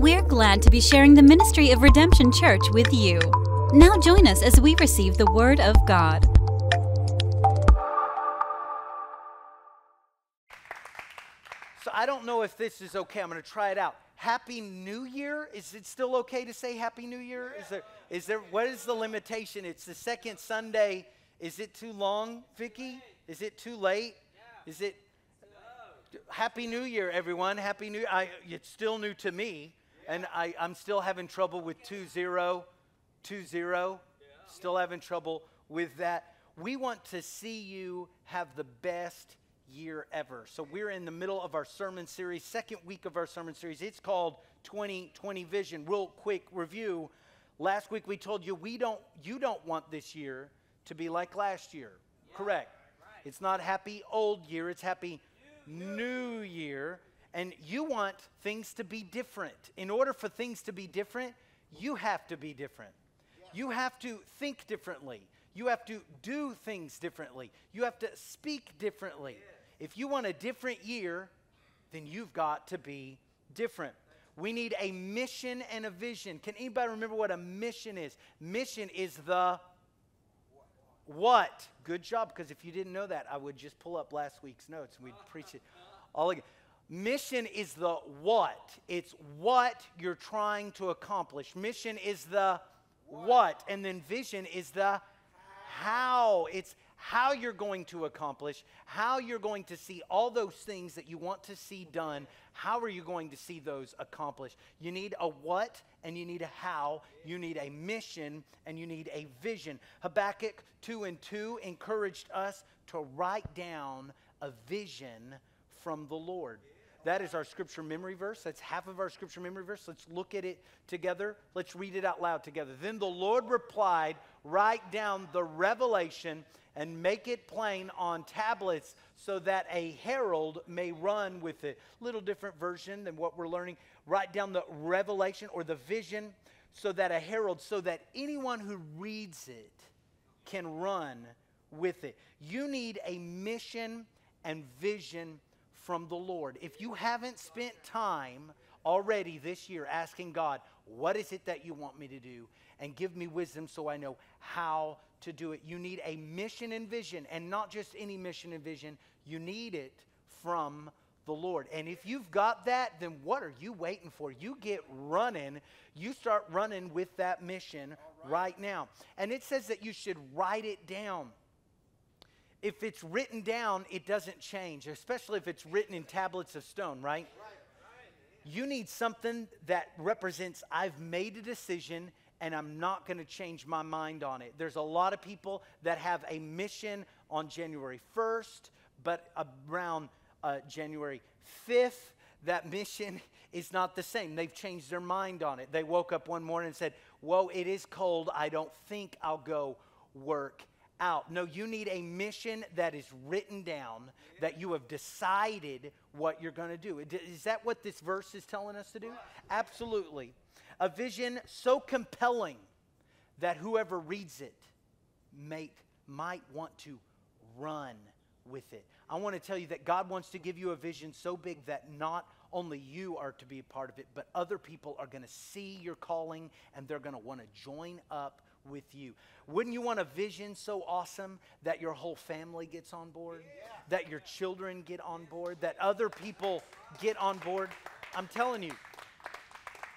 We're glad to be sharing the ministry of Redemption Church with you. Now join us as we receive the Word of God. So I don't know if this is okay. I'm going to try it out. Happy New Year. Is it still okay to say Happy New Year? Is there is there what is the limitation? It's the second Sunday. Is it too long, Vicky? Is it too late? Is it Happy New Year, everyone. Happy New I, It's still new to me, and I, I'm still having trouble with 2 0, 2 0. Still having trouble with that. We want to see you have the best year ever. So we're in the middle of our sermon series, second week of our sermon series. It's called 2020 Vision. Real quick review. Last week we told you we don't you don't want this year to be like last year. Correct. It's not happy old year, it's happy new year. And you want things to be different. In order for things to be different, you have to be different. You have to think differently. You have to do things differently. You have to speak differently. If you want a different year, then you've got to be different. We need a mission and a vision. Can anybody remember what a mission is? Mission is the what? Good job, because if you didn't know that, I would just pull up last week's notes and we'd preach it all again. Mission is the what. It's what you're trying to accomplish. Mission is the what. And then vision is the how. It's how you're going to accomplish, how you're going to see all those things that you want to see done. How are you going to see those accomplished? You need a what and you need a how. You need a mission and you need a vision. Habakkuk 2 and 2 encouraged us to write down a vision from the Lord. That is our scripture memory verse. That's half of our scripture memory verse. Let's look at it together. Let's read it out loud together. Then the Lord replied, Write down the revelation and make it plain on tablets so that a herald may run with it. Little different version than what we're learning. Write down the revelation or the vision so that a herald, so that anyone who reads it can run with it. You need a mission and vision from the Lord. If you haven't spent time already this year asking God, what is it that you want me to do? And give me wisdom so I know how to do it. You need a mission and vision, and not just any mission and vision. You need it from the Lord. And if you've got that, then what are you waiting for? You get running. You start running with that mission right. right now. And it says that you should write it down. If it's written down, it doesn't change, especially if it's written in tablets of stone, right? You need something that represents I've made a decision and I'm not going to change my mind on it. There's a lot of people that have a mission on January 1st, but around uh, January 5th, that mission is not the same. They've changed their mind on it. They woke up one morning and said, Whoa, it is cold. I don't think I'll go work out. No, you need a mission that is written down, that you have decided what you're going to do. Is that what this verse is telling us to do? Absolutely a vision so compelling that whoever reads it might want to run with it. I want to tell you that God wants to give you a vision so big that not only you are to be a part of it, but other people are going to see your calling and they're going to want to join up with you. Wouldn't you want a vision so awesome that your whole family gets on board? That your children get on board? That other people get on board? I'm telling you,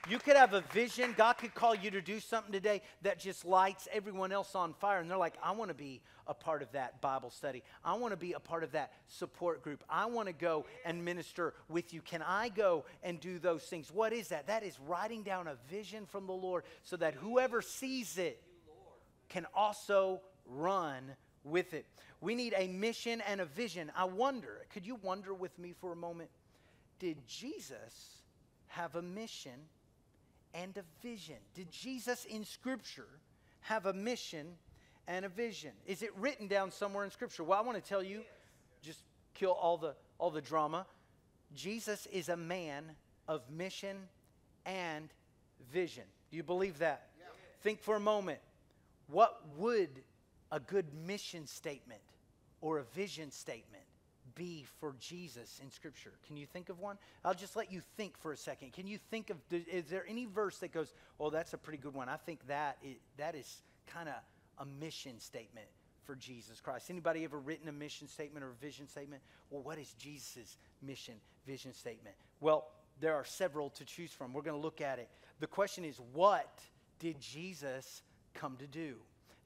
you could have a vision. God could call you to do something today that just lights everyone else on fire. And they're like, I want to be a part of that Bible study. I want to be a part of that support group. I want to go and minister with you. Can I go and do those things? What is that? That is writing down a vision from the Lord so that whoever sees it can also run with it. We need a mission and a vision. I wonder, could you wonder with me for a moment? Did Jesus have a mission and a vision. Did Jesus in Scripture have a mission and a vision? Is it written down somewhere in Scripture? Well, I want to tell you, just kill all the all the drama. Jesus is a man of mission and vision. Do you believe that? Yeah. Think for a moment. What would a good mission statement or a vision statement be for Jesus in Scripture? Can you think of one? I'll just let you think for a second. Can you think of, is there any verse that goes, oh, that's a pretty good one? I think that is, that is kind of a mission statement for Jesus Christ. Anybody ever written a mission statement or a vision statement? Well, what is Jesus' mission, vision statement? Well, there are several to choose from. We're going to look at it. The question is, what did Jesus come to do?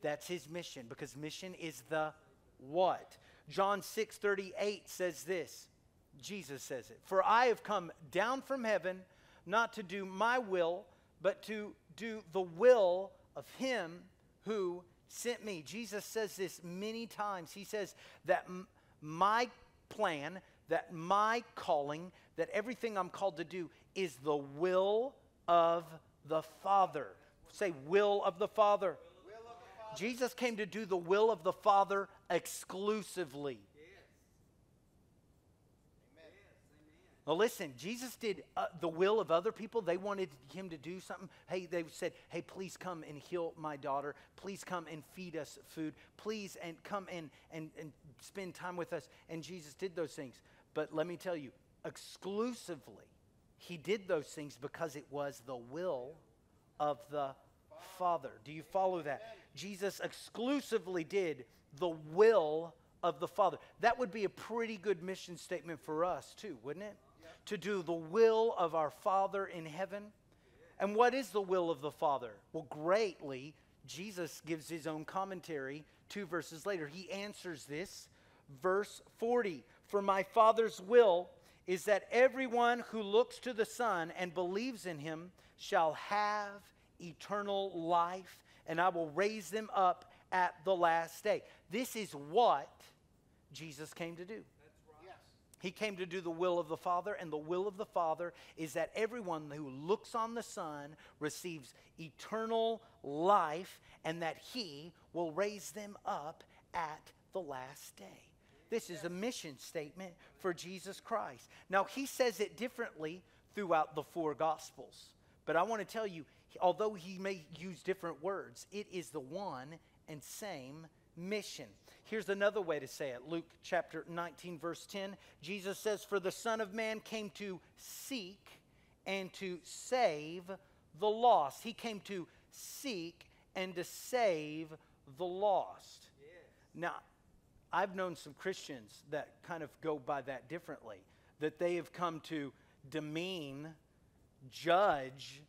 That's his mission because mission is the what. John 6 38 says this. Jesus says it. For I have come down from heaven not to do my will, but to do the will of him who sent me. Jesus says this many times. He says that m- my plan, that my calling, that everything I'm called to do is the will of the Father. Say, will of the Father. Jesus came to do the will of the Father exclusively. Now listen, Jesus did uh, the will of other people. They wanted him to do something. Hey, they said, hey, please come and heal my daughter. Please come and feed us food. Please and come and, and, and spend time with us. And Jesus did those things. But let me tell you, exclusively, he did those things because it was the will of the Father. Do you follow that? Jesus exclusively did the will of the Father. That would be a pretty good mission statement for us, too, wouldn't it? to do the will of our Father in heaven. And what is the will of the Father? Well, greatly, Jesus gives his own commentary two verses later. He answers this, verse 40 For my Father's will is that everyone who looks to the Son and believes in him shall have eternal life, and I will raise them up at the last day. This is what Jesus came to do. He came to do the will of the Father, and the will of the Father is that everyone who looks on the Son receives eternal life, and that He will raise them up at the last day. This is a mission statement for Jesus Christ. Now, He says it differently throughout the four Gospels, but I want to tell you, although He may use different words, it is the one and same mission. Here's another way to say it Luke chapter 19, verse 10. Jesus says, For the Son of Man came to seek and to save the lost. He came to seek and to save the lost. Yes. Now, I've known some Christians that kind of go by that differently, that they have come to demean, judge,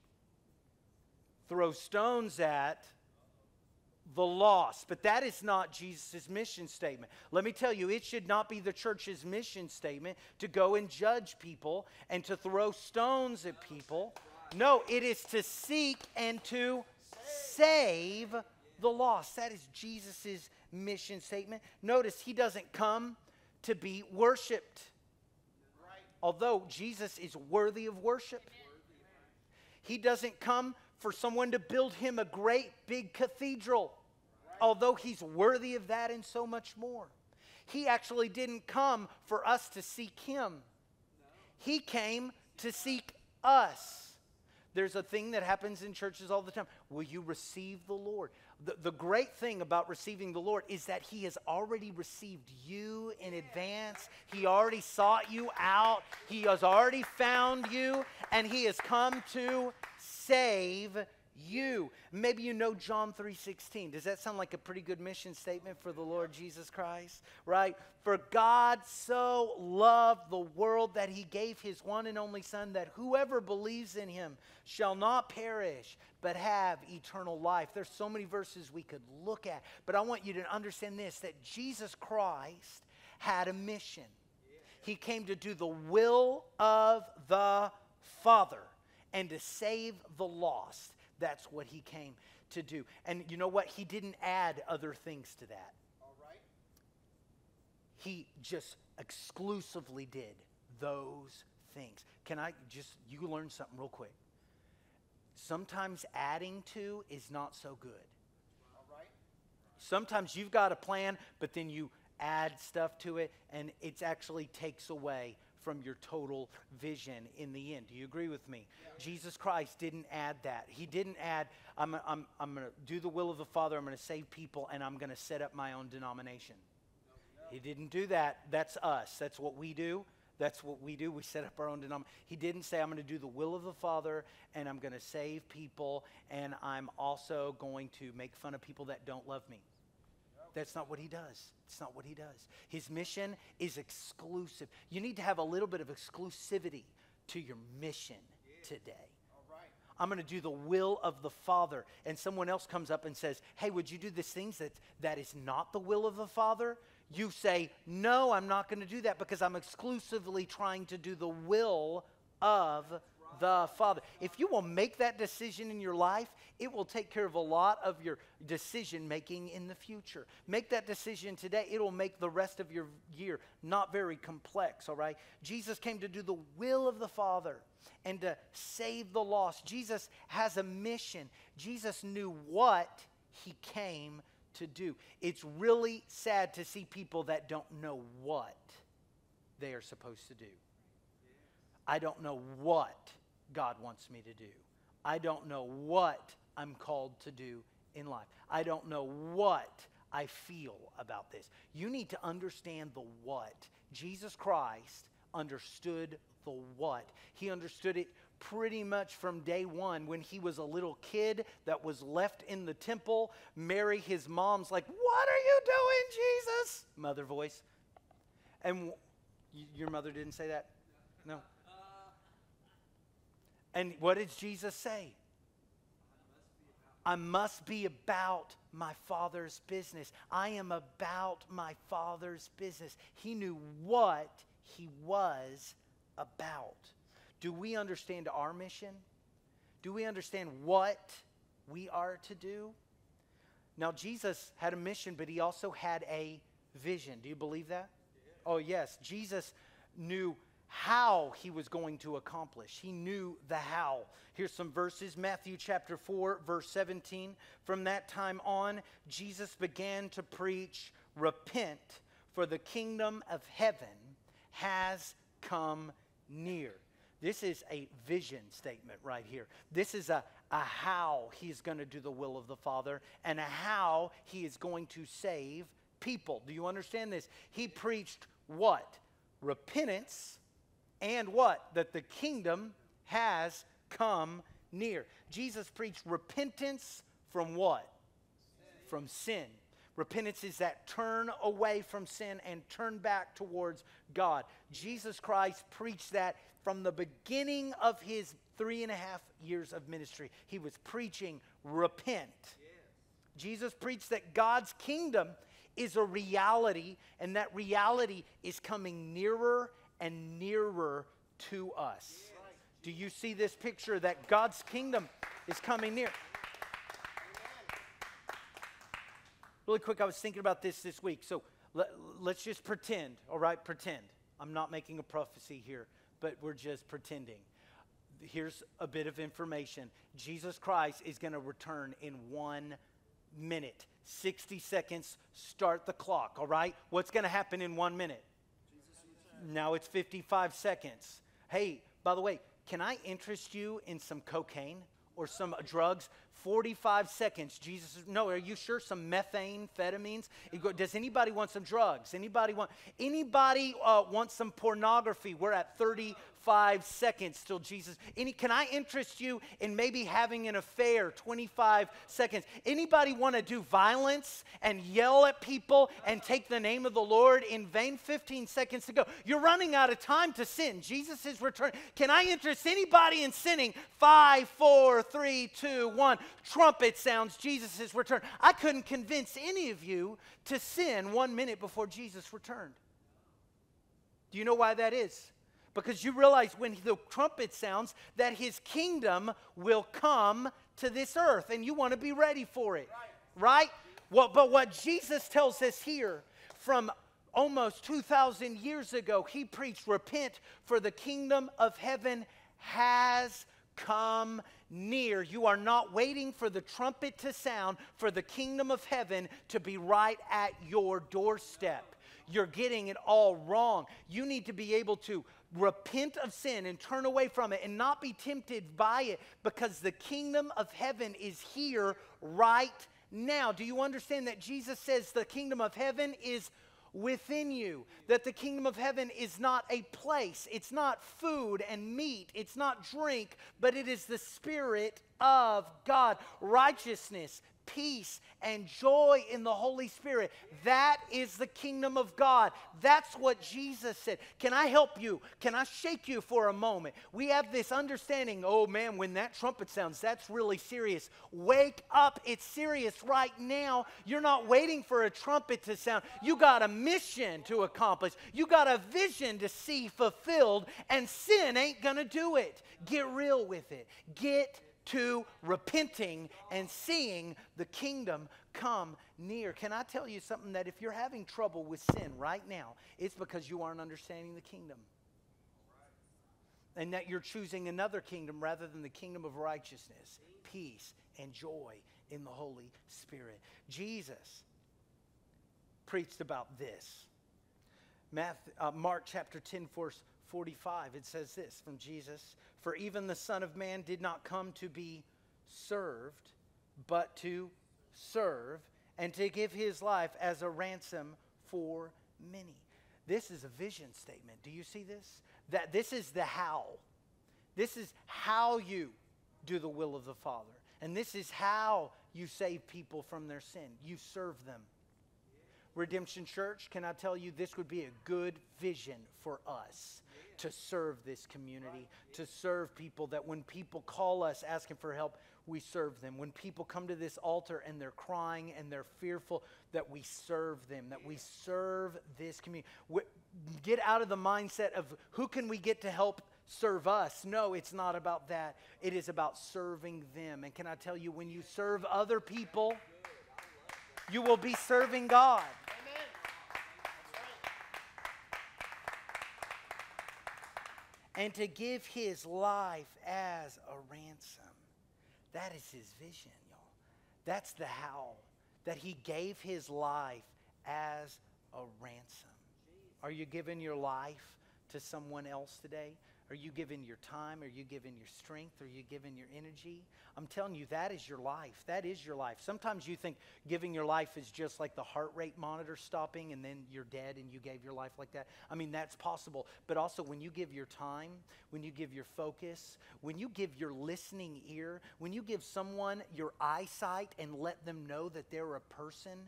throw stones at, the lost. But that is not Jesus' mission statement. Let me tell you, it should not be the church's mission statement to go and judge people and to throw stones at people. No, it is to seek and to save the lost. That is Jesus' mission statement. Notice he doesn't come to be worshiped. Although Jesus is worthy of worship, he doesn't come for someone to build him a great big cathedral although he's worthy of that and so much more. He actually didn't come for us to seek him, he came to seek us. There's a thing that happens in churches all the time. Will you receive the Lord? The, the great thing about receiving the Lord is that He has already received you in advance. He already sought you out. He has already found you, and He has come to save you. Maybe you know John 3:16. Does that sound like a pretty good mission statement for the Lord Jesus Christ? Right? For God so loved the world that he gave his one and only son that whoever believes in him shall not perish but have eternal life. There's so many verses we could look at, but I want you to understand this that Jesus Christ had a mission. He came to do the will of the Father and to save the lost. That's what he came to do. And you know what? He didn't add other things to that. All right. He just exclusively did those things. Can I just, you learn something real quick. Sometimes adding to is not so good. All right. Sometimes you've got a plan, but then you add stuff to it, and it actually takes away from your total vision in the end. Do you agree with me? Yeah. Jesus Christ didn't add that. He didn't add, I'm, I'm, I'm going to do the will of the Father, I'm going to save people, and I'm going to set up my own denomination. He didn't do that. That's us. That's what we do. That's what we do. We set up our own denomination. He didn't say, I'm going to do the will of the Father and I'm going to save people and I'm also going to make fun of people that don't love me. That's not what he does. It's not what he does. His mission is exclusive. You need to have a little bit of exclusivity to your mission today. I'm going to do the will of the Father. And someone else comes up and says, Hey, would you do these things that, that is not the will of the Father? You say, No, I'm not going to do that because I'm exclusively trying to do the will of the Father. If you will make that decision in your life, it will take care of a lot of your decision making in the future. Make that decision today. It'll make the rest of your year not very complex, all right? Jesus came to do the will of the Father and to save the lost. Jesus has a mission. Jesus knew what he came to do. It's really sad to see people that don't know what they are supposed to do. I don't know what God wants me to do. I don't know what I'm called to do in life. I don't know what I feel about this. You need to understand the what. Jesus Christ understood the what. He understood it pretty much from day one when he was a little kid that was left in the temple. Mary, his mom's like, What are you doing, Jesus? Mother voice. And your mother didn't say that? No. And what did Jesus say? I must be about my Father's business. I am about my Father's business. He knew what he was about. Do we understand our mission? Do we understand what we are to do? Now, Jesus had a mission, but he also had a vision. Do you believe that? Oh, yes. Jesus knew how he was going to accomplish. He knew the how. Here's some verses Matthew chapter 4, verse 17. From that time on, Jesus began to preach, Repent, for the kingdom of heaven has come near. This is a vision statement right here. This is a, a how he's going to do the will of the Father and a how he is going to save people. Do you understand this? He preached what? Repentance and what? That the kingdom has come near. Jesus preached repentance from what? Sin. From sin. Repentance is that turn away from sin and turn back towards God. Jesus Christ preached that from the beginning of his three and a half years of ministry. He was preaching, repent. Yes. Jesus preached that God's kingdom is a reality, and that reality is coming nearer and nearer to us. Do you see this picture that God's kingdom is coming near? Really quick, I was thinking about this this week. So let, us just pretend, all right? Pretend. I'm not making a prophecy here, but we're just pretending. Here's a bit of information Jesus Christ is going to return in one minute. 60 seconds, start the clock, all right? What's going to happen in one minute? Now it's 55 seconds. Hey, by the way, can I interest you in some cocaine or some drugs? 45 seconds. Jesus, no, are you sure? Some methane, methamphetamines? Does anybody want some drugs? Anybody want, anybody uh, want some pornography? We're at 30 25 seconds till Jesus. Any, can I interest you in maybe having an affair? 25 seconds. Anybody want to do violence and yell at people and take the name of the Lord in vain? 15 seconds to go. You're running out of time to sin. Jesus is returning. Can I interest anybody in sinning? Five, four, three, two, one. Trumpet sounds. Jesus is returned. I couldn't convince any of you to sin one minute before Jesus returned. Do you know why that is? Because you realize when the trumpet sounds that his kingdom will come to this earth and you want to be ready for it. Right? right? Well, but what Jesus tells us here from almost 2,000 years ago, he preached, Repent, for the kingdom of heaven has come near. You are not waiting for the trumpet to sound, for the kingdom of heaven to be right at your doorstep. You're getting it all wrong. You need to be able to repent of sin and turn away from it and not be tempted by it because the kingdom of heaven is here right now. Do you understand that Jesus says the kingdom of heaven is within you. That the kingdom of heaven is not a place, it's not food and meat, it's not drink, but it is the Spirit of God. Righteousness, peace and joy in the Holy Spirit. That is the kingdom of God. That's what Jesus said. Can I help you? Can I shake you for a moment? We have this understanding oh man, when that trumpet sounds, that's really serious. Wake up. It's serious right now. You're not waiting for a trumpet to sound. You got a mission to accomplish, you got a vision to see fulfilled, and sin ain't going to do it. Get real with it. Get to repenting and seeing the kingdom come near. Can I tell you something that if you're having trouble with sin right now, it's because you aren't understanding the kingdom. And that you're choosing another kingdom rather than the kingdom of righteousness, peace, and joy in the Holy Spirit. Jesus preached about this. Matthew, uh, Mark chapter 10, verse 45, it says this from Jesus For even the Son of Man did not come to be served, but to serve and to give his life as a ransom for many. This is a vision statement. Do you see this? That this is the how. This is how you do the will of the Father. And this is how you save people from their sin. You serve them. Redemption Church, can I tell you, this would be a good vision for us to serve this community, to serve people that when people call us asking for help, we serve them. When people come to this altar and they're crying and they're fearful, that we serve them, that we serve this community. Get out of the mindset of who can we get to help serve us. No, it's not about that. It is about serving them. And can I tell you, when you serve other people, you will be serving God. and to give his life as a ransom. That is his vision, y'all. That's the how. That he gave his life as a ransom. Are you giving your life to someone else today? Are you giving your time? Are you giving your strength? Are you giving your energy? I'm telling you, that is your life. That is your life. Sometimes you think giving your life is just like the heart rate monitor stopping and then you're dead and you gave your life like that. I mean, that's possible. But also, when you give your time, when you give your focus, when you give your listening ear, when you give someone your eyesight and let them know that they're a person,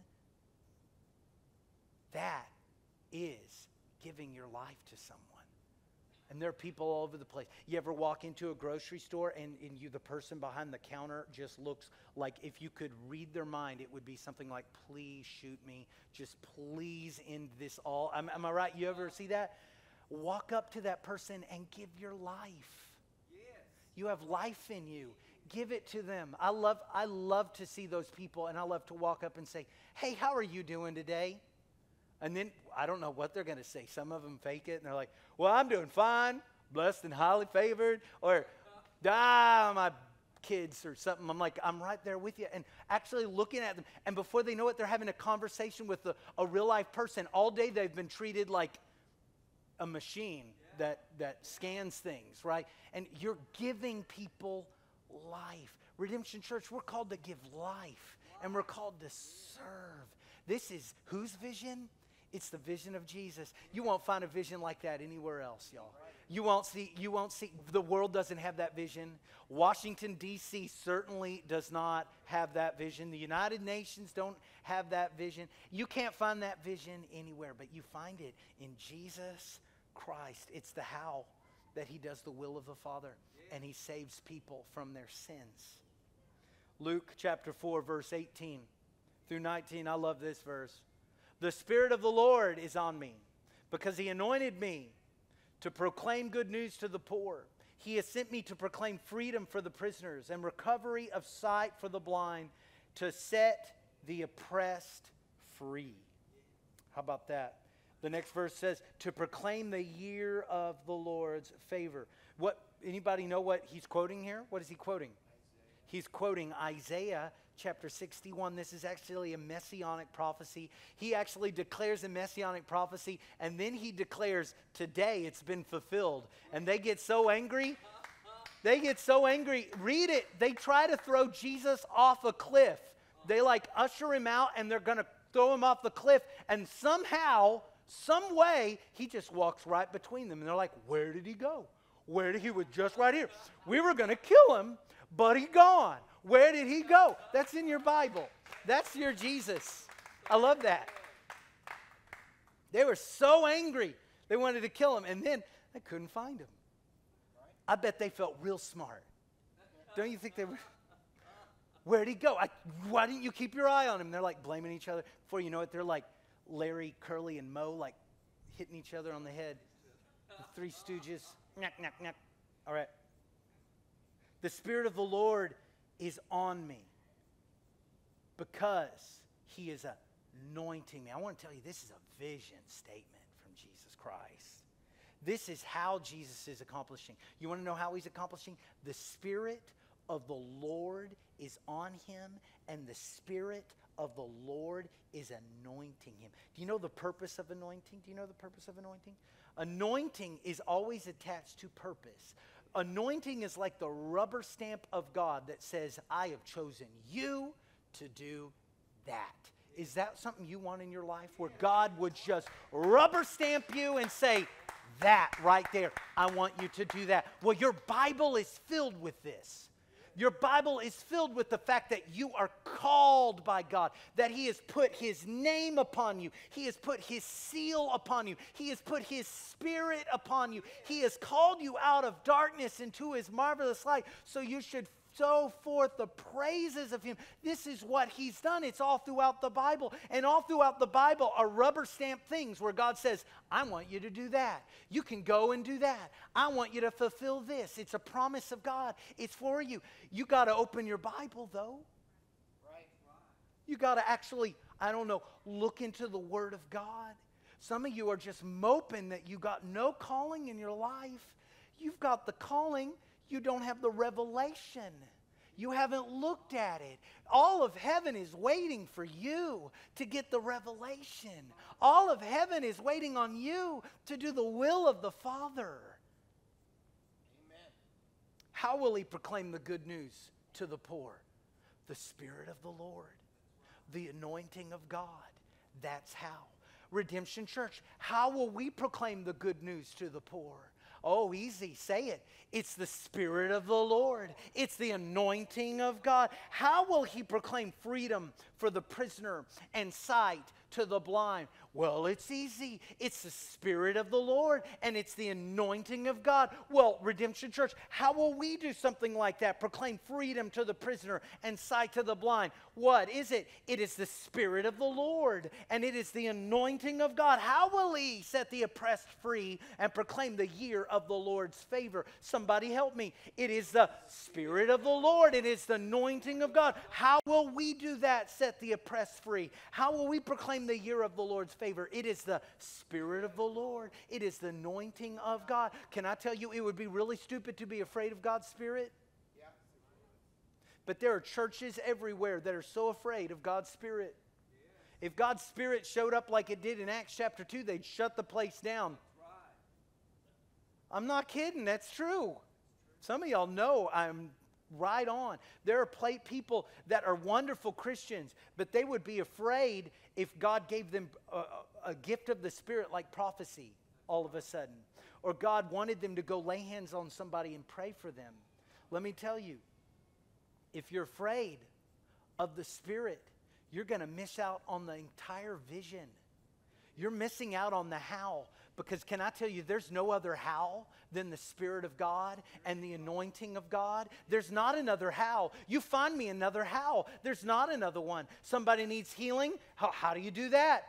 that is giving your life to someone. And there are people all over the place. You ever walk into a grocery store and, and you, the person behind the counter just looks like if you could read their mind, it would be something like, please shoot me. Just please end this all. Am, am I right? You ever see that? Walk up to that person and give your life. Yes. You have life in you. Give it to them. I love, I love to see those people and I love to walk up and say, hey, how are you doing today? And then I don't know what they're going to say. Some of them fake it and they're like, well, I'm doing fine, blessed and highly favored, or ah, my kids or something. I'm like, I'm right there with you. And actually looking at them. And before they know it, they're having a conversation with a, a real life person. All day they've been treated like a machine that, that scans things, right? And you're giving people life. Redemption Church, we're called to give life and we're called to serve. This is whose vision? It's the vision of Jesus. You won't find a vision like that anywhere else, y'all. You won't see, you won't see, the world doesn't have that vision. Washington, D.C. certainly does not have that vision. The United Nations don't have that vision. You can't find that vision anywhere, but you find it in Jesus Christ. It's the how that he does the will of the Father and he saves people from their sins. Luke chapter 4, verse 18 through 19. I love this verse. The Spirit of the Lord is on me because He anointed me to proclaim good news to the poor. He has sent me to proclaim freedom for the prisoners and recovery of sight for the blind, to set the oppressed free. How about that? The next verse says, to proclaim the year of the Lord's favor. What anybody know what he's quoting here? What is he quoting? He's quoting Isaiah chapter 61. This is actually a messianic prophecy. He actually declares a messianic prophecy, and then he declares, Today it's been fulfilled. And they get so angry. They get so angry. Read it. They try to throw Jesus off a cliff. They like usher him out, and they're going to throw him off the cliff, and somehow, some way, he just walks right between them. And they're like, Where did he go? Where did he was just right here? We were going to kill him, but he gone. Where did he go? That's in your Bible. That's your Jesus. I love that. They were so angry, they wanted to kill him, and then they couldn't find him. I bet they felt real smart. Don't you think they were? Where'd he go? I, why didn't you keep your eye on him? They're like blaming each other. Before you know it, they're like Larry, Curly, and Moe, like hitting each other on the head. The three stooges. Knack, knack, knack. All right. The Spirit of the Lord is on me because he is anointing me. I want to tell you, this is a vision statement from Jesus Christ. This is how Jesus is accomplishing. You want to know how he's accomplishing? The Spirit of the Lord is on him, and the Spirit of the Lord is anointing him. Do you know the purpose of anointing? Do you know the purpose of anointing? Anointing is always attached to purpose. Anointing is like the rubber stamp of God that says, I have chosen you to do that. Is that something you want in your life where God would just rubber stamp you and say, that right there, I want you to do that? Well, your Bible is filled with this. Your Bible is filled with the fact that you are called by God, that He has put His name upon you, He has put His seal upon you, He has put His Spirit upon you, He has called you out of darkness into His marvelous light. So you should so forth the praises of him. This is what he's done. It's all throughout the Bible. And all throughout the Bible are rubber stamp things where God says, I want you to do that. You can go and do that. I want you to fulfill this. It's a promise of God. It's for you. You got to open your Bible, though. You got to actually, I don't know, look into the Word of God. Some of you are just moping that you got no calling in your life. You've got the calling you don't have the revelation. You haven't looked at it. All of heaven is waiting for you to get the revelation. All of heaven is waiting on you to do the will of the Father. Amen. How will he proclaim the good news to the poor? The Spirit of the Lord, the anointing of God. That's how. Redemption Church, how will we proclaim the good news to the poor? Oh, easy. Say it. It's the Spirit of the Lord, it's the anointing of God. How will He proclaim freedom for the prisoner and sight to the blind? Well, it's easy. It's the Spirit of the Lord and it's the anointing of God. Well, Redemption Church, how will we do something like that? Proclaim freedom to the prisoner and sight to the blind. What is it? It is the Spirit of the Lord and it is the anointing of God. How will He set the oppressed free and proclaim the year of the Lord's favor? Somebody help me. It is the Spirit of the Lord, it is the anointing of God. How will we do that? Set the oppressed free. How will we proclaim the year of the Lord's favor. It is the Spirit of the Lord, it is the anointing of God. Can I tell you, it would be really stupid to be afraid of God's Spirit? But there are churches everywhere that are so afraid of God's Spirit. If God's Spirit showed up like it did in Acts chapter 2, they'd shut the place down. I'm not kidding, that's true. Some of y'all know I'm right on. There are people that are wonderful Christians, but they would be afraid if God gave them a, a, gift of the Spirit like prophecy all of a sudden, or God wanted them to go lay hands on somebody and pray for them. Let me tell you, if you're afraid of the Spirit, you're going to miss out on the entire vision. You're missing out on the how. Because can I tell you, there's no other how than the Spirit of God and the anointing of God. There's not another how. You find me another how. There's not another one. Somebody needs healing. How, how do you do that?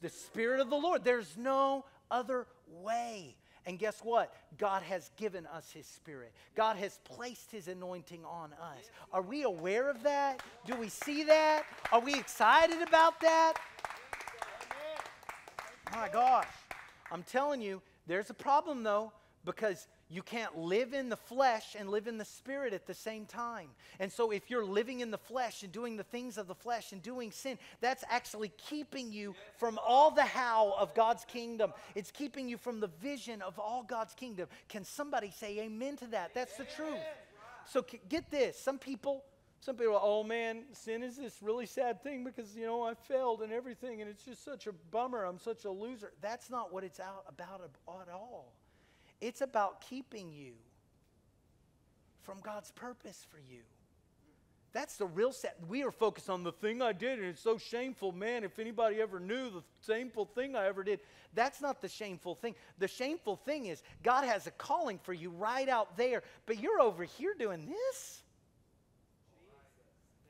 The Spirit of the Lord. There's no other way. And guess what? God has given us His Spirit. God has placed His anointing on us. Are we aware of that? Do we see that? Are we excited about that? My gosh. I'm telling you, there's a problem though, because you can't live in the flesh and live in the spirit at the same time. And so, if you're living in the flesh and doing the things of the flesh and doing sin, that's actually keeping you from all the how of God's kingdom. It's keeping you from the vision of all God's kingdom. Can somebody say amen to that? That's the truth. So, get this some people Some people oh man, sin is this really sad thing because, you know, I failed and everything and it's just such a bummer. I'm such a loser. That's not what it's out about at all. It's about keeping you from God's purpose for you. That's the real set. We are focused on the thing I did, and it's so shameful. Man, if anybody ever knew the shameful thing I ever did, that's not the shameful thing. The shameful thing is God has a calling for you right out there, but you're over here doing this.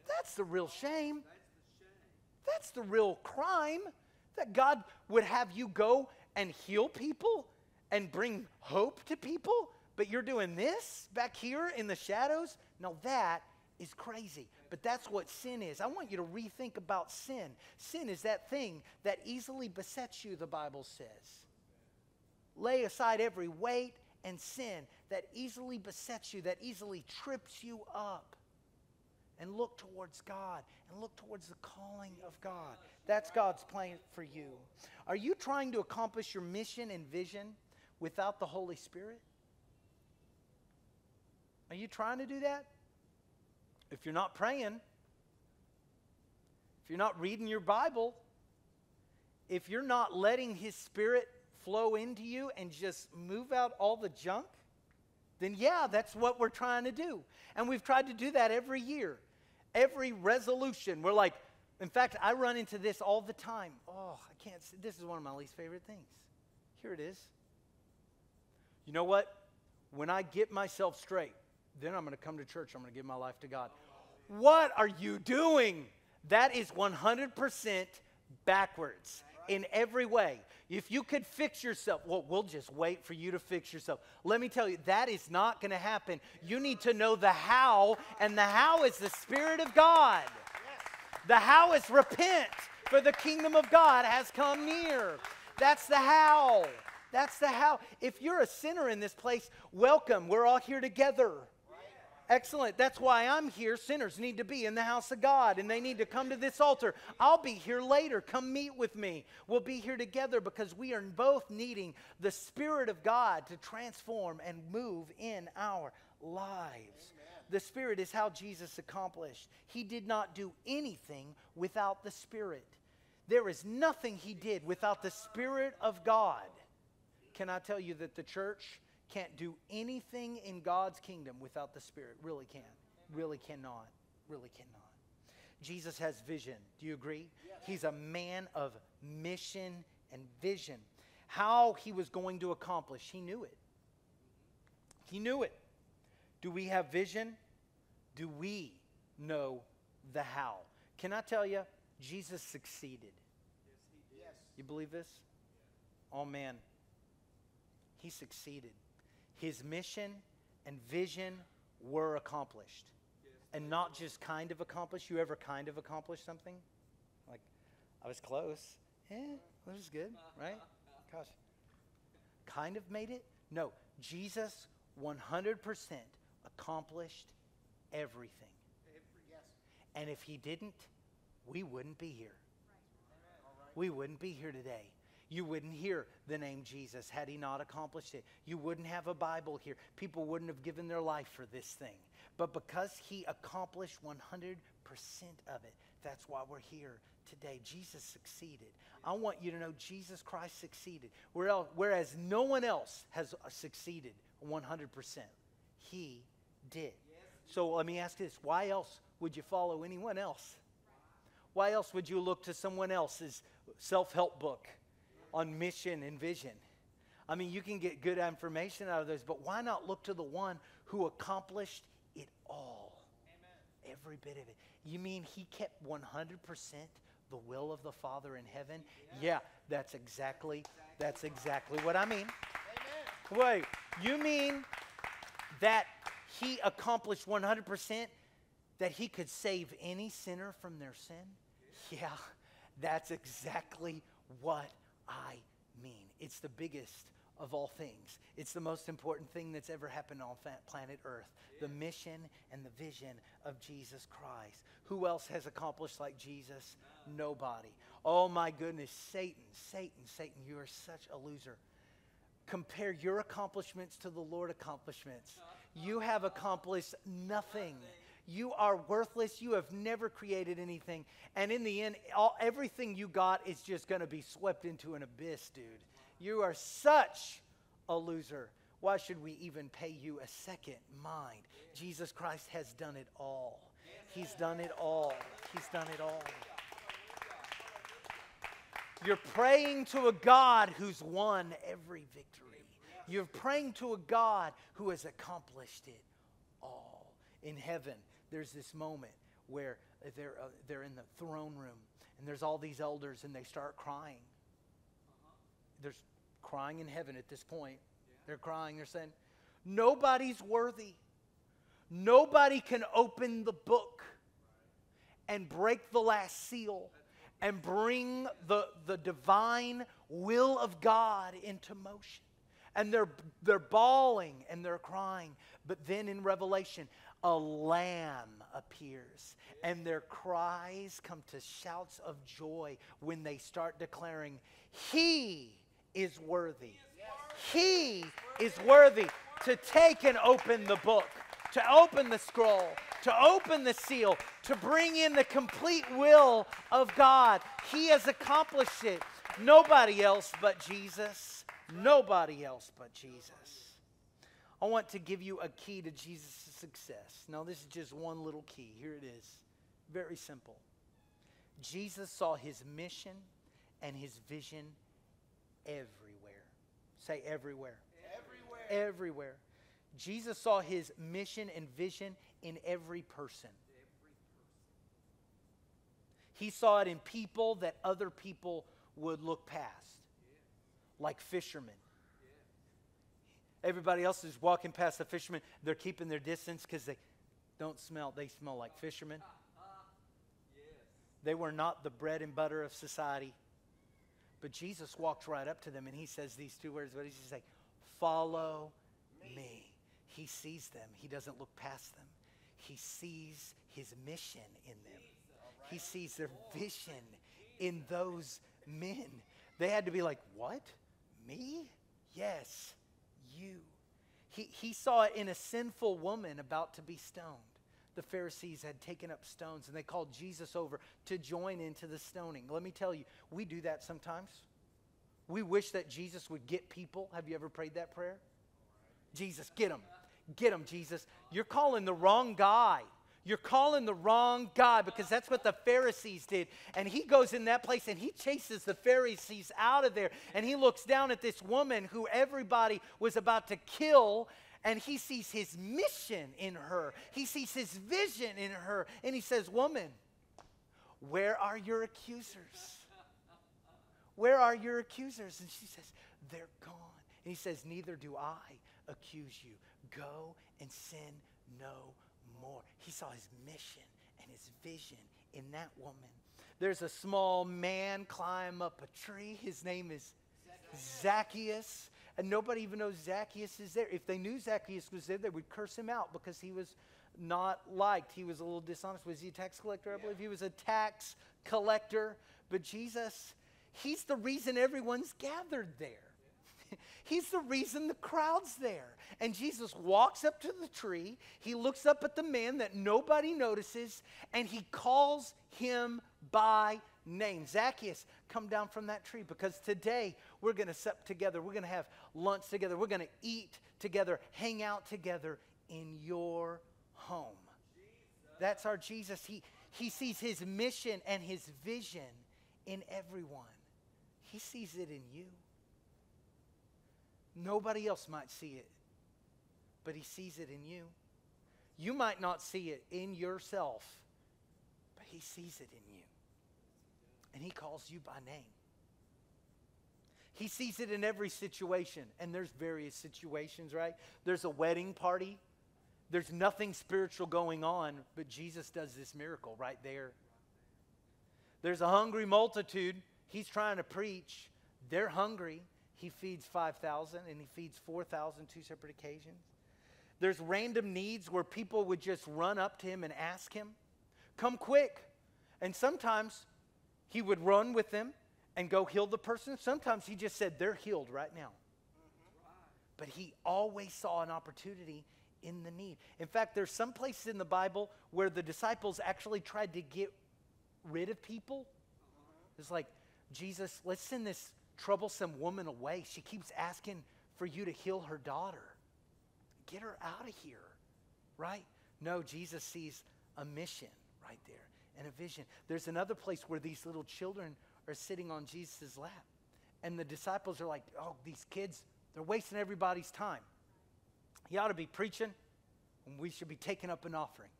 That's the real shame. That's the real crime that God would have you go and heal people and bring hope to people, but you're doing this back here in the shadows? Now that is crazy. But that's what sin is. I want you to rethink about sin. Sin is that thing that easily besets you, the Bible says. Lay aside every weight and sin that easily besets you, that easily trips you up and look towards God and look towards the calling of God. That's God's plan for you. Are you trying to accomplish your mission and vision without the Holy Spirit? Are you trying to do that? If you're not praying, if you're not reading your Bible, if you're not letting His Spirit flow into you and just move out all the junk, then yeah, that's what we're trying to do. And we've tried to do that every year. Every resolution, we're like, in fact, I run into this all the time. Oh, I can't, this is one of my least favorite things. Here it is. You know what? When I get myself straight, then I'm going to come to church. I'm going to give my life to God. What are you doing? That is 100% backwards in every way. If you could fix yourself, well, we'll just wait for you to fix yourself. Let me tell you, that is not going to happen. You need to know the how, and the how is the Spirit of God. The how is repent, for the kingdom of God has come near. That's the how. That's the how. If you're a sinner in this place, welcome. We're all here together. Excellent. That's why I'm here. Sinners need to be in the house of God and they need to come to this altar. I'll be here later. Come meet with me. We'll be here together because we are both needing the Spirit of God to transform and move in our lives. Amen. The Spirit is how Jesus accomplished. He did not do anything without the Spirit. There is nothing he did without the Spirit of God. Can I tell you that the church can't do anything in God's kingdom without the Spirit. Really can't. Really cannot. Really cannot. Jesus has vision. Do you agree? Yes. He's a man of mission and vision. How he was going to accomplish, he knew it. He knew it. Do we have vision? Do we know the how? Can I tell you, Jesus succeeded. Yes, you believe this? Oh, man. He succeeded his mission and vision were accomplished. And not just kind of accomplished. You ever kind of accomplished something? Like, I was close. Yeah, that was good, right? Gosh. Kind of made it? No. Jesus 100% accomplished everything. And if he didn't, we wouldn't be here. We wouldn't be here today. You wouldn't hear the name Jesus had he not accomplished it. You wouldn't have a Bible here. People wouldn't have given their life for this thing. But because he accomplished 100% of it, that's why we're here today. Jesus succeeded. I want you to know Jesus Christ succeeded. Whereas no one else has uh, succeeded 100%. He did. So let me ask this why else would you follow anyone else? Why else would you look to someone else's self help book? On mission and vision. I mean, you can get good information out of those, but why not look to the one who accomplished it all? Amen. Every bit of it. You mean he kept 100% the will of the Father in heaven? Yeah, yeah that's exactly that's exactly what I mean. Amen. Wait, you mean that he accomplished 100% that he could save any sinner from their sin? Yeah, that's exactly what I mean. It's the biggest of all things. It's the most important thing that's ever happened on planet Earth. The mission and the vision of Jesus Christ. Who else has accomplished like Jesus? Nobody. Oh my goodness, Satan, Satan, Satan, you are such a loser. Compare your accomplishments to the Lord accomplishments. You have accomplished nothing. You are worthless. You have never created anything. And in the end, all, everything you got is just going to be swept into an abyss, dude. You are such a loser. Why should we even pay you a second mind? Jesus Christ has done it all. He's done it all. He's done it all. You're praying to a God who's won every victory. You're praying to a God who has accomplished it all. In heaven, there's this moment where they're, uh, they're in the throne room and there's all these elders and they start crying. There's crying in heaven at this point. They're crying. They're saying, Nobody's worthy. Nobody can open the book and break the last seal and bring the, the divine will of God into motion. And they're, they're bawling and they're crying. But then in Revelation, a lamb appears, and their cries come to shouts of joy when they start declaring, He is worthy. He is worthy to take and open the book, to open the scroll, to open the seal, to bring in the complete will of God. He has accomplished it. Nobody else but Jesus. Nobody else but Jesus. I want to give you a key to Jesus' success. Now, this is just one little key. Here it is. Very simple. Jesus saw his mission and his vision everywhere. Say everywhere. Everywhere. Everywhere. Jesus saw his mission and vision in every person. He saw it in people that other people would look past, like fishermen. Everybody else is walking past the fishermen. They're keeping their distance because they don't smell. They smell like fishermen. They were not the bread and butter of society. But Jesus walks right up to them and he says these two words. What does he say? Follow me. He sees them. He doesn't look past them. He sees his mission in them. He sees their vision in those men. They had to be like, What? Me? Yes, you. He, he saw it in a sinful woman about to be stoned. The Pharisees had taken up stones and they called Jesus over to join into the stoning. Let me tell you, we do that sometimes. We wish that Jesus would get people. Have you ever prayed that prayer? Jesus, get them. Get them, Jesus. You're calling the wrong guy. You're calling the wrong guy because that's what the Pharisees did. And he goes in that place and he chases the Pharisees out of there. And he looks down at this woman who everybody was about to kill. And he sees his mission in her, he sees his vision in her. And he says, Woman, where are your accusers? Where are your accusers? And she says, They're gone. And he says, Neither do I accuse you. Go and sin no more. He saw his mission and his vision in that woman. There's a small man climb up a tree. His name is Zacchaeus. And nobody even knows Zacchaeus is there. If they knew Zacchaeus was there, they would curse him out because he was not liked. He was a little dishonest. Was he a tax collector? I believe he was a tax collector. But Jesus, he's the reason everyone's gathered there. He's the reason the crowd's there. And Jesus walks up to the tree. He looks up at the man that nobody notices and he calls him by name. Zacchaeus, come down from that tree because today we're going to sup together. We're going to have lunch together. We're going to eat together, hang out together in your home. That's our Jesus. He, he sees his mission and his vision in everyone, he sees it in you. Nobody else might see it, but He sees it in you. You might not see it in yourself, but He sees it in you. And He calls you by name. He sees it in every situation, and there's various situations, right? There's a wedding party. There's nothing spiritual going on, but Jesus does this miracle right there. There's a hungry multitude. He's trying to preach. They're hungry. He feeds 5,000 and he feeds 4,000 two separate occasions. There's random needs where people would just run up to him and ask him, Come quick. And sometimes he would run with them and go heal the person. Sometimes he just said, They're healed right now. But he always saw an opportunity in the need. In fact, there's some places in the Bible where the disciples actually tried to get rid of people. It's like, Jesus, let's send this troublesome woman away. She keeps asking for you to heal her daughter. Get her out of here, right? No, Jesus sees a mission right there and a vision. There's another place where these little children are sitting on Jesus' lap. And the disciples are like, oh, these kids, they're wasting everybody's time. He ought to be preaching, and we should be taking up an offering.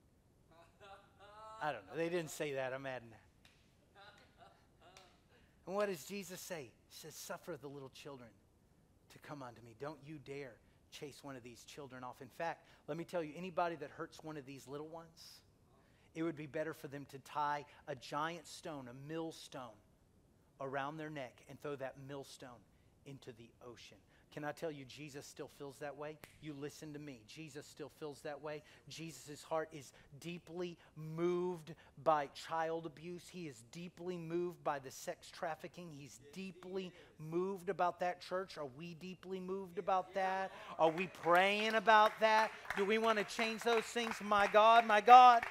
I don't know. They didn't say that. I'm adding that. And what does Jesus say? He says, Suffer the little children to come unto me. Don't you dare chase one of these children off. In fact, let me tell you anybody that hurts one of these little ones, it would be better for them to tie a giant stone, a millstone, around their neck and throw that millstone into the ocean. Can I tell you, Jesus still feels that way? You listen to me. Jesus still feels that way. Jesus' heart is deeply moved by child abuse. He is deeply moved by the sex trafficking. He's deeply moved about that church. Are we deeply moved about that? Are we praying about that? Do we want to change those things? My God, my God.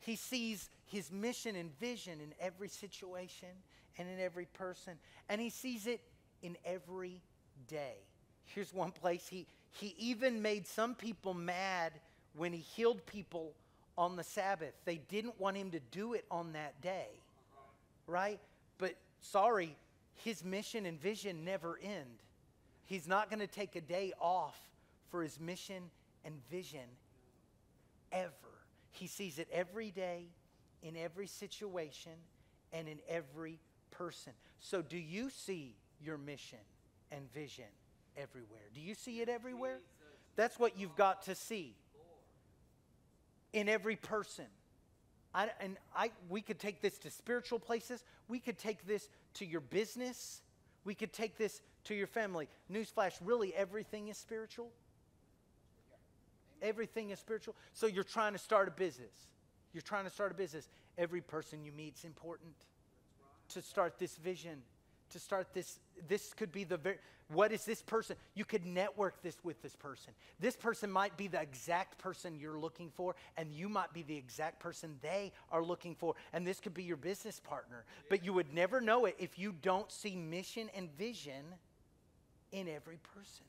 He sees his mission and vision in every situation and in every person, and he sees it in every day. Here's one place he, he even made some people mad when he healed people on the Sabbath. They didn't want him to do it on that day, right? But sorry, his mission and vision never end. He's not going to take a day off for his mission and vision ever. He sees it every day, in every situation, and in every person. So, do you see your mission and vision everywhere. Do you see it everywhere? That's what you've got to see in every person. I, and I, we could take this to spiritual places. We could take this to your business. We could take this to your family. Newsflash really, everything is spiritual. Everything is spiritual. So you're trying to start a business. You're trying to start a business. Every person you meet is important to start this vision to start this this could be the very what is this person? You could network this with this person. This person might be the exact person you're looking for and you might be the exact person they are looking for and this could be your business partner. But you would never know it if you don't see mission and vision in every person.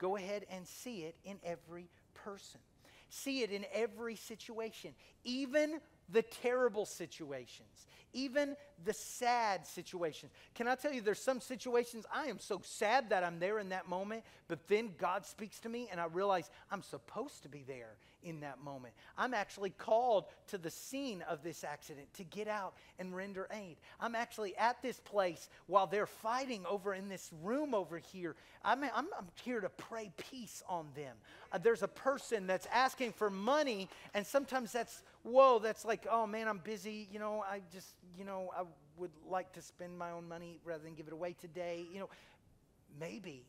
Go ahead and see it in every person. See it in every situation even the terrible situations, even the sad situations. Can I tell you, there's some situations I am so sad that I'm there in that moment, but then God speaks to me and I realize I'm supposed to be there in that moment. I'm actually called to the scene of this accident to get out and render aid. I'm actually at this place while they're fighting over in this room over here. I'm, I'm, I'm here to pray peace on them. Uh, there's a person that's asking for money, and sometimes that's, whoa, that's like, oh man, I'm busy. You know, I just, you know, I would like to spend my own money rather than give it away today. You know, maybe,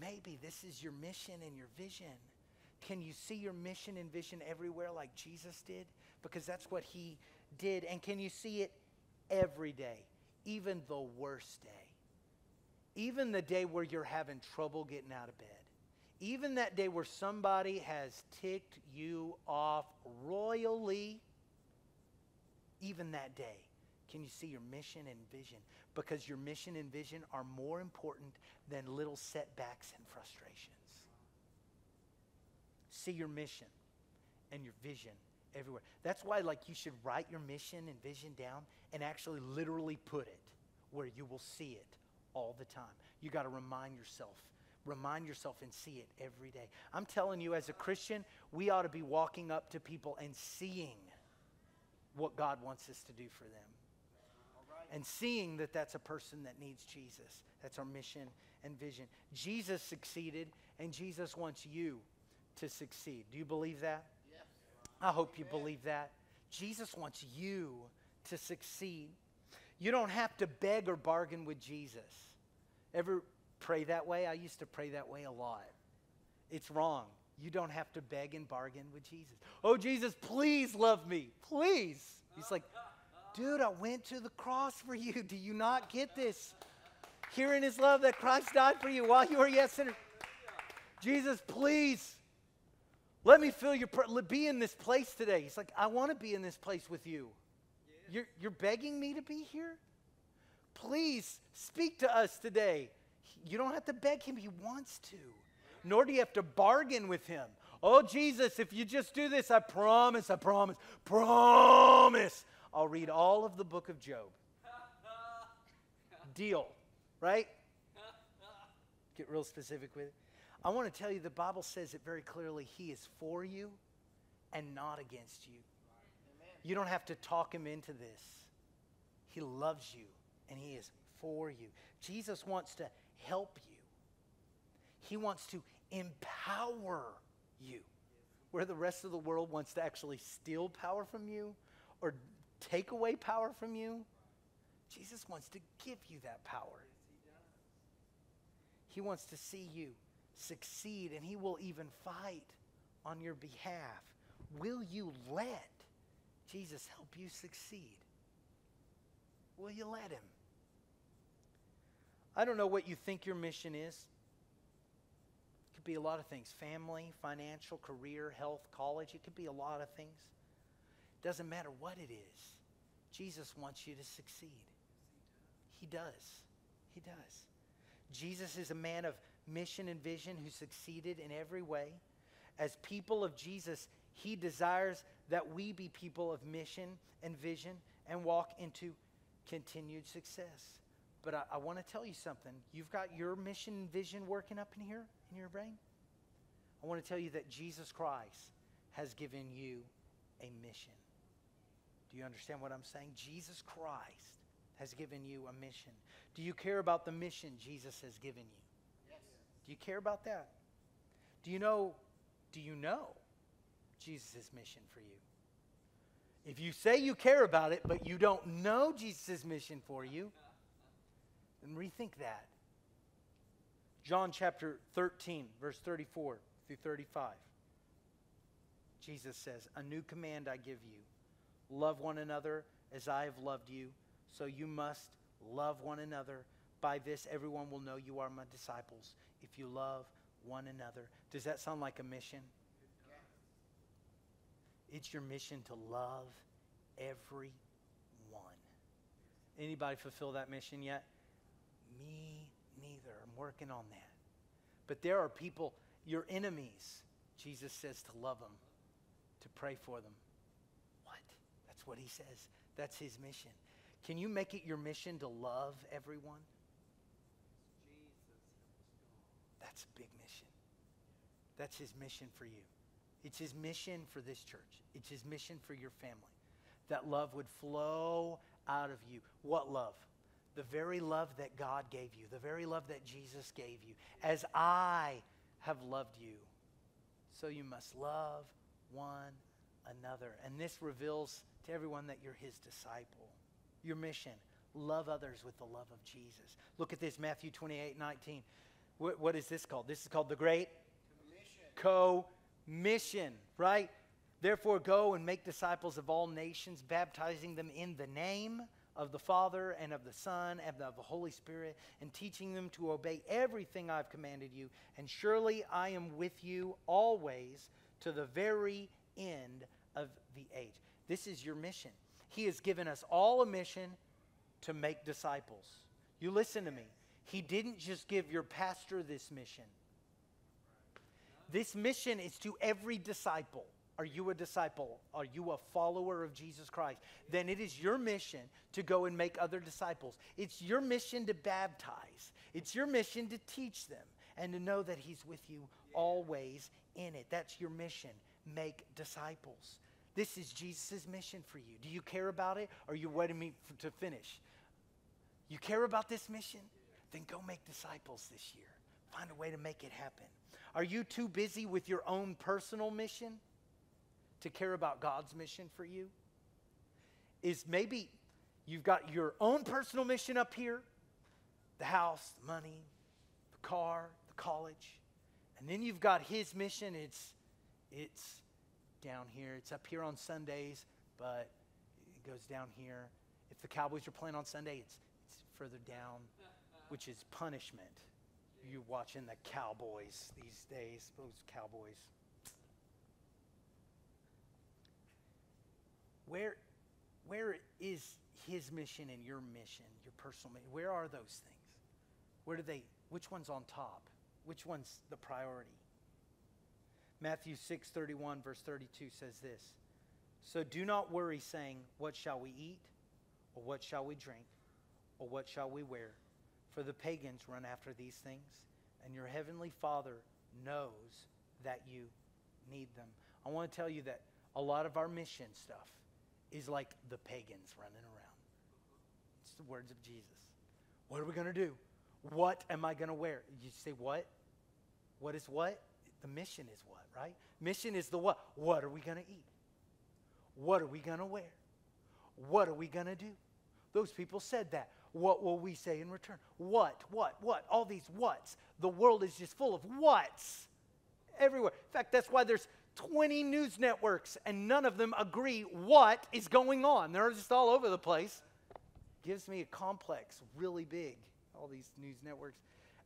maybe this is your mission and your vision can you see your mission and vision everywhere like Jesus did? Because that's what he did. And can you see it every day, even the worst day? Even the day where you're having trouble getting out of bed. Even that day where somebody has ticked you off royally. Even that day, can you see your mission and vision? Because your mission and vision are more important than little setbacks and frustrations see your mission and your vision everywhere. That's why, like, you should write your mission and vision down and actually literally put it where you will see it all the time. You got to remind yourself. Remind yourself and see it every day. I'm telling you, as a Christian, we ought to be walking up to people and seeing what God wants us to do for them. And seeing that that's a person that needs Jesus. That's our mission and vision. Jesus succeeded, and Jesus wants you to succeed. Do you believe that? Yes. I hope you believe that. Jesus wants you to succeed. You don't have to beg or bargain with Jesus. Ever pray that way? I used to pray that way a lot. It's wrong. You don't have to beg and bargain with Jesus. Oh, Jesus, please love me. Please. He's like, dude, I went to the cross for you. Do you not get this? Hearing his love that Christ died for you while you were yet sinner. Jesus, please Let me feel your, pr- be in this place today. He's like, I want to be in this place with you. You're, you're begging me to be here? Please speak to us today. You don't have to beg him, he wants to. Nor do you have to bargain with him. Oh, Jesus, if you just do this, I promise, I promise, promise, I'll read all of the book of Job. Deal, right? Get real specific with it. I want to tell you the Bible says it very clearly He is for you and not against you. You don't have to talk Him into this. He loves you and He is for you. Jesus wants to help you, He wants to empower you. Where the rest of the world wants to actually steal power from you or take away power from you, Jesus wants to give you that power. He wants to see you succeed, and He will even fight on your behalf. Will you let Jesus help you succeed? Will you let Him? I don't know what you think your mission is. It could be a lot of things family, financial, career, health, college. It could be a lot of things. It doesn't matter what it is. Jesus wants you to succeed. He does. He does. Jesus is a man of mission and vision who succeeded in every way. As people of Jesus, he desires that we be people of mission and vision and walk into continued success. But I, I want to tell you something. You've got your mission and vision working up in here, in your brain. I want to tell you that Jesus Christ has given you a mission. Do you understand what I'm saying? Jesus Christ has given you a mission. Do you care about the mission Jesus has given you? Do you care about that? Do you know do you know Jesus' mission for you? If you say you care about it but you don't know Jesus' mission for you, then rethink that. John chapter 13 verse 34 through 35. Jesus says, "A new command I give you: love one another as I have loved you." So you must love one another. By this, everyone will know you are my disciples if you love one another. Does that sound like a mission? It's your mission to love everyone. Anybody fulfill that mission yet? Me neither. I'm working on that. But there are people, your enemies, Jesus says to love them, to pray for them. What? That's what he says. That's his mission. Can you make it your mission to love everyone? That's a big mission. That's his mission for you. It's his mission for this church. It's his mission for your family. That love would flow out of you. What love? The very love that God gave you, the very love that Jesus gave you. As I have loved you, so you must love one another. And this reveals to everyone that you're his disciple your mission. Love others with the love of Jesus. Look at this, Matthew 28 19. What, what is this called? This is called the Great Co Mission, right? Therefore, go and make disciples of all nations, baptizing them in the name of the Father and of the Son and of the Holy Spirit, and teaching them to obey everything I've commanded you. And surely I am with you always to the very end of the age. This is your mission. He has given us all a mission to make disciples. You listen to me. He didn't just give your pastor this mission. This mission is to every disciple. Are you a disciple? Are you a follower of Jesus Christ? Then it is your mission to go and make other disciples. It's your mission to baptize. It's your mission to teach them and to know that He's with you always in it. That's your mission. Make disciples. This is Jesus' mission for you. Do you care about it or are you waiting me to finish? You care about this mission? Then go make disciples this year. Find a way to make it happen. Are you too busy with your own personal mission to care about God's mission for you? Is maybe you've got your own personal mission up here the house, the money, the car, the college. And then you've got his mission. It's, it's down here. It's up here on Sundays, but it goes down here. If the Cowboys are playing on Sunday, it's, it's further down, which is punishment. You watching the Cowboys these days, those Cowboys. Where, where is his mission and your mission, your personal mission? Where are those things? Where do they, which one's on top? Which one's the priority? Matthew 6, 31, verse 32 says this So do not worry, saying, What shall we eat? Or what shall we drink? Or what shall we wear? For the pagans run after these things, and your heavenly Father knows that you need them. I want to tell you that a lot of our mission stuff is like the pagans running around. It's the words of Jesus. What are we going to do? What am I going to wear? You say, What? What is what? The mission is what, right? Mission is the what? What are we going to eat? What are we going to wear? What are we going to do? Those people said that. What will we say in return? What, what, what? All these whats. The world is just full of whats everywhere. In fact, that's why there's 20 news networks and none of them agree what is going on. They're just all over the place. Gives me a complex, really big, all these news networks.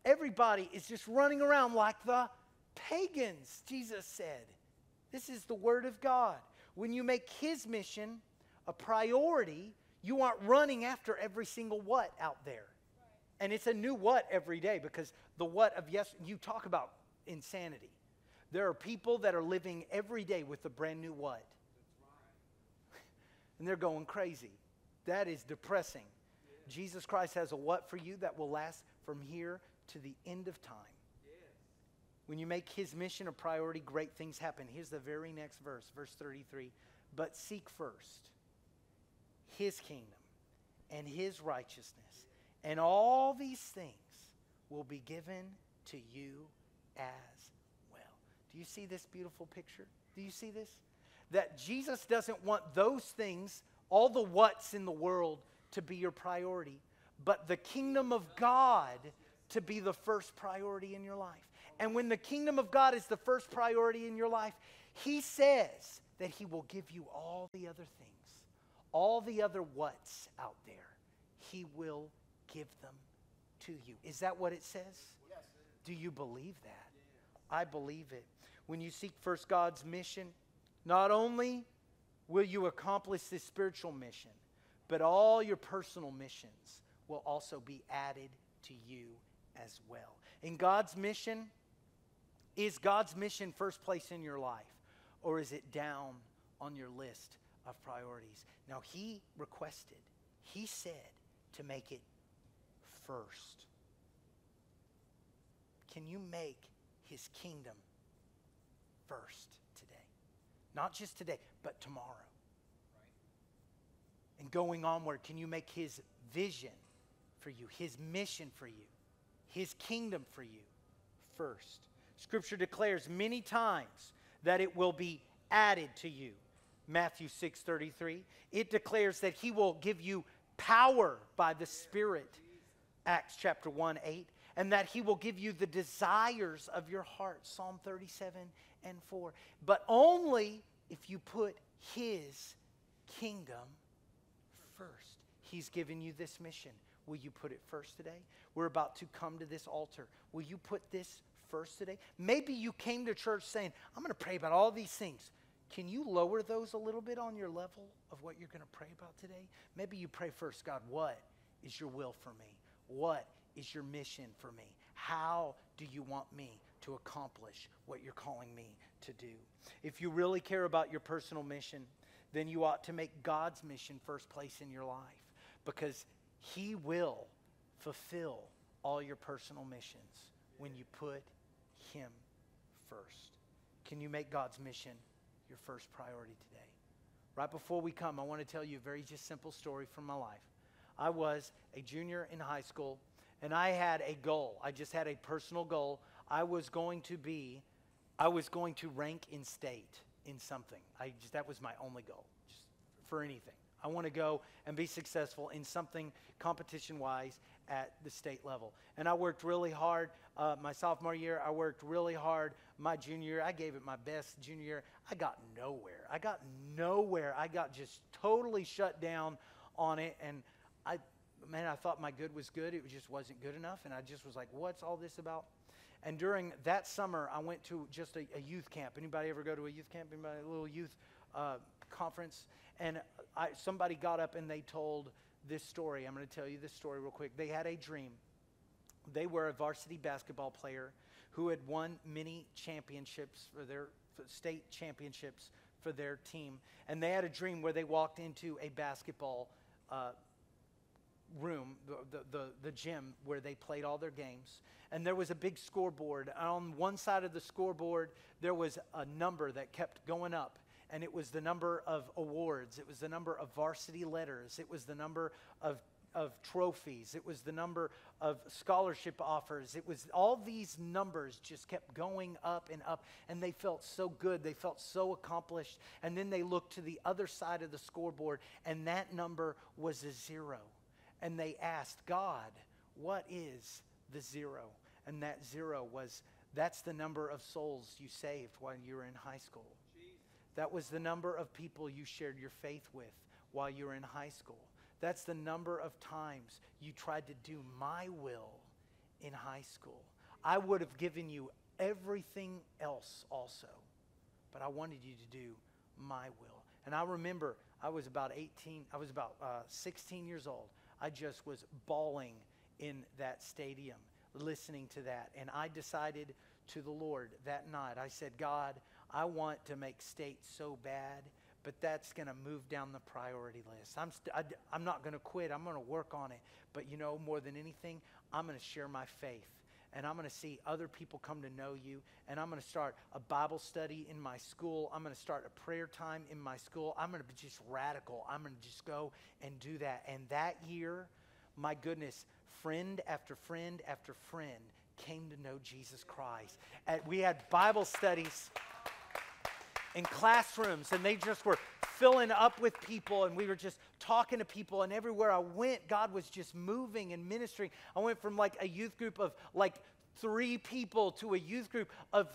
Everybody is just running around like the pagans, Jesus said. This is the word of God. When you make his mission a priority, you aren't running after every single what out there. And it's a new what every day because the what of yes, you talk about insanity. There are people that are living every day with a brand new what? And they're going crazy. That is depressing. Jesus Christ has a what for you that will last from here to the end of time. When you make his mission a priority, great things happen. Here's the very next verse, verse 33. But seek first his kingdom and his righteousness, and all these things will be given to you as well. Do you see this beautiful picture? Do you see this? That Jesus doesn't want those things, all the what's in the world, to be your priority, but the kingdom of God to be the first priority in your life. And when the kingdom of God is the first priority in your life, He says that He will give you all the other things, all the other what's out there. He will give them to you. Is that what it says? Yes. Do you believe that? I believe it. When you seek first God's mission, not only will you accomplish this spiritual mission, but all your personal missions will also be added to you as well. In God's mission, is God's mission first place in your life, or is it down on your list of priorities? Now, He requested, He said to make it first. Can you make His kingdom first today? Not just today, but tomorrow. And going onward, can you make His vision for you, His mission for you, His kingdom for you first? Scripture declares many times that it will be added to you. Matthew 6:33. It declares that he will give you power by the Spirit. Acts chapter 1 8. And that he will give you the desires of your heart. Psalm 37 and 4. But only if you put his kingdom first. He's given you this mission. Will you put it first today? We're about to come to this altar. Will you put this first today? Maybe you came to church saying, I'm going to pray about all these things. Can you lower those a little bit on your level of what you're going to pray about today? Maybe you pray first, God, what is your will for me? What is your mission for me? How do you want me to accomplish what you're calling me to do? If you really care about your personal mission, then you ought to make God's mission first place in your life because He will fulfill all your personal missions when you put him first. Can you make God's mission your first priority today? Right before we come, I want to tell you a very just simple story from my life. I was a junior in high school, and I had a goal. I just had a personal goal. I was going to be, I was going to rank in state in something. I just, that was my only goal, just for anything. I want to go and be successful in something competition wise at the state level. And I worked really hard. Uh, my sophomore year, I worked really hard. My junior year, I gave it my best junior year. I got nowhere. I got nowhere. I got just totally shut down on it. And I, man, I thought my good was good. It just wasn't good enough. And I just was like, what's all this about? And during that summer, I went to just a, a youth camp. Anybody ever go to a youth camp? Anybody, a little youth uh, conference, and I, somebody got up and they told this story. I'm going to tell you this story real quick. They had a dream. They were a varsity basketball player who had won many championships for their for state championships for their team. And they had a dream where they walked into a basketball uh, room, the, the, the, gym where they played all their games. And there was a big scoreboard. On one side of the scoreboard, there was a number that kept going up. And it was the number of awards, it was the number of varsity letters, it was the number of of trophies. It was the number of scholarship offers. It was all these numbers just kept going up and up, and they felt so good. They felt so accomplished. And then they looked to the other side of the scoreboard, and that number was a zero. And they asked, God, what is the zero? And that zero was that's the number of souls you saved while you were in high school. That was the number of people you shared your faith with while you were in high school. That's the number of times you tried to do my will in high school. I would have given you everything else also, but I wanted you to do my will. And I remember I was about 18, I was about uh, 16 years old. I just was bawling in that stadium listening to that. And I decided to the Lord that night, I said, God, I want to make state so bad but that's going to move down the priority list. I'm, st- I, I'm not going to quit. I'm going to work on it. But you know, more than anything, I'm going to share my faith. And I'm going to see other people come to know you. And I'm going to start a Bible study in my school. I'm going to start a prayer time in my school. I'm going to be just radical. I'm going to just go and do that. And that year, my goodness, friend after friend after friend came to know Jesus Christ. And we had Bible studies in classrooms, and they just were filling up with people, and we were just talking to people. And everywhere I went, God was just moving and ministering. I went from like a youth group of like three people to a youth group of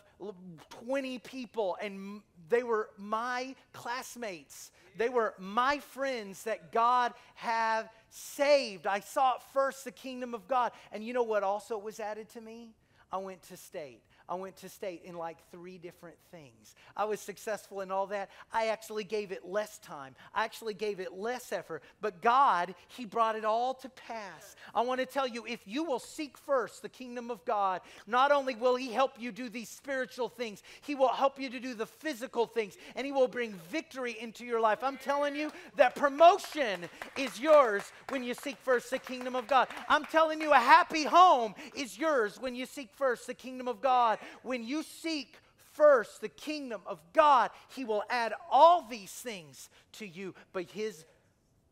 20 people, and they were my classmates. They were my friends that God had saved. I sought first the kingdom of God. And you know what also was added to me? I went to state. I went to state in like three different things. I was successful in all that. I actually gave it less time, I actually gave it less effort. But God, He brought it all to pass. I want to tell you if you will seek first the kingdom of God, not only will He help you do these spiritual things, He will help you to do the physical things, and He will bring victory into your life. I'm telling you that promotion is yours when you seek first the kingdom of God. I'm telling you a happy home is yours when you seek first the kingdom of God. When you seek first the kingdom of God, He will add all these things to you. But His,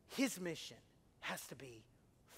his mission has to be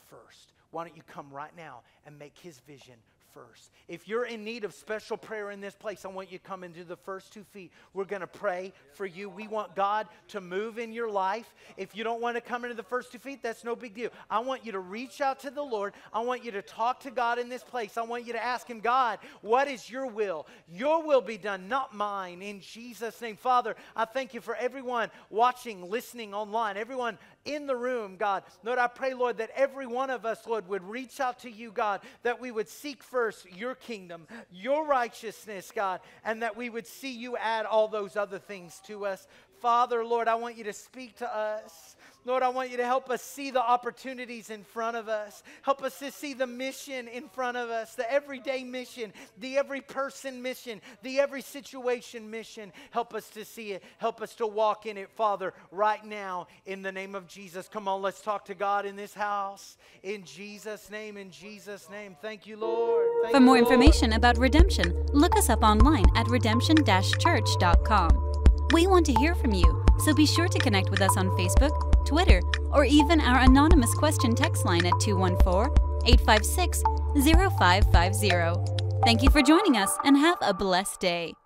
first. Why don't you come right now and make His vision first. If you're in need of special prayer in this place, I want you to come into the first two feet. We're going to pray for you. We want God to move in your life. If you don't want to come into the first two feet, that's no big deal. I want you to reach out to the Lord. I want you to talk to God in this place. I want you to ask Him, God, what is your will? Your will be done, not mine. In Jesus' name. Father, I thank you for everyone watching, listening online, everyone in the room, God. Lord, I pray, Lord, that every one of us, Lord, would reach out to you, God, that we would seek first your kingdom, your righteousness, God, and that we would see you add all those other things to us. Father, Lord, I want you to speak to us. Lord, I want you to help us see the opportunities in front of us. Help us to see the mission in front of us, the everyday mission, the every person mission, the every situation mission. Help us to see it. Help us to walk in it, Father, right now in the name of Jesus. Come on, let's talk to God in this house. In Jesus' name, in Jesus' name. Thank you, Lord. Thank For more Lord. information about redemption, look us up online at redemption church.com. We want to hear from you, so be sure to connect with us on Facebook, Twitter, or even our anonymous question text line at 214 856 0550. Thank you for joining us and have a blessed day.